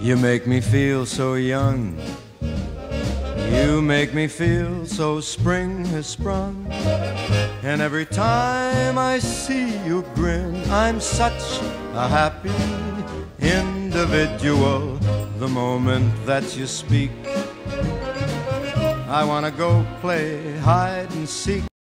You make me feel so young. You make me feel so spring has sprung. And every time I see you grin, I'm such a happy individual. The moment that you speak, I wanna go play hide and seek.